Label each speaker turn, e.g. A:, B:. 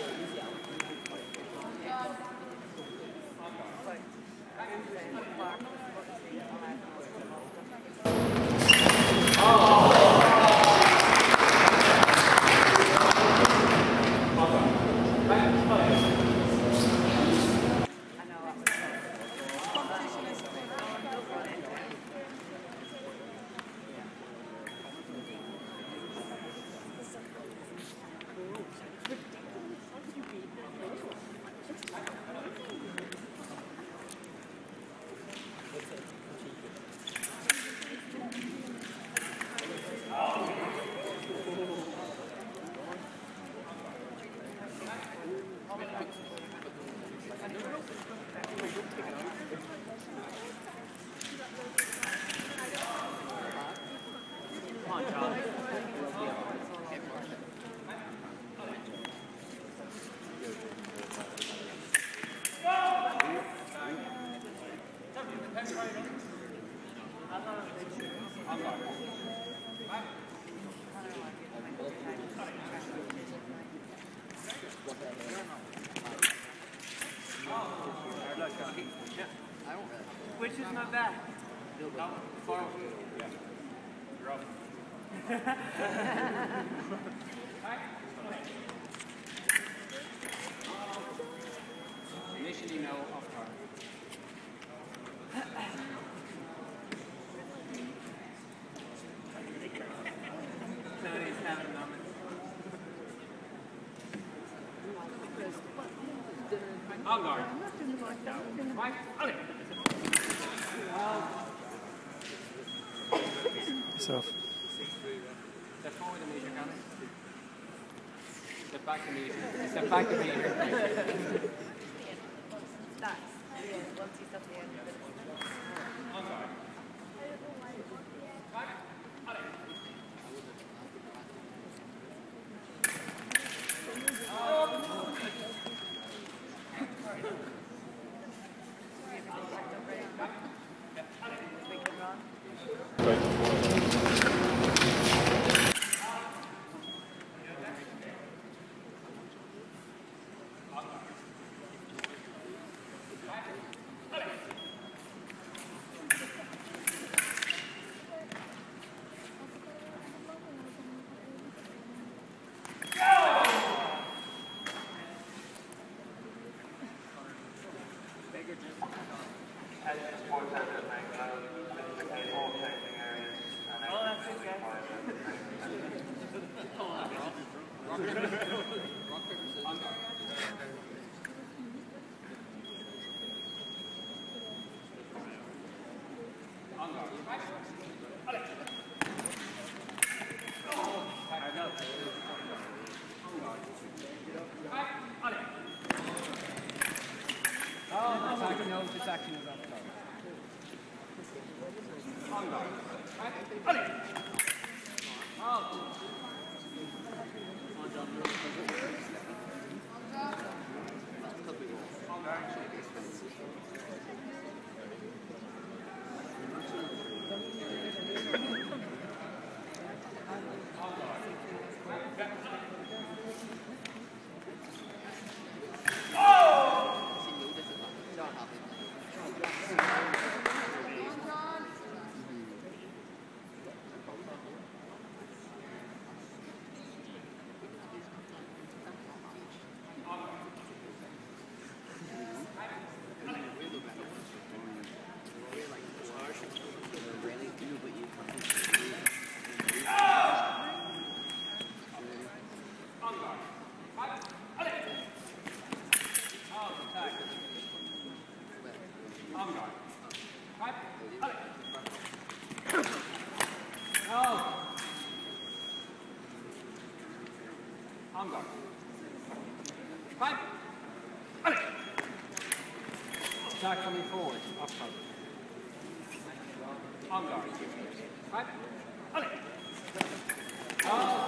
A: I said
B: Which is not bad.
C: Initially no off target.
B: Tony's having a moment.
C: On guard. Mike, on it.
D: Yourself.
C: Step forward a meter, can Step back a meter. Step back a meter.
A: That's yeah, once he's at the end of it.
C: Attack coming forward. Off target. On guard. Mike, on it. Oh.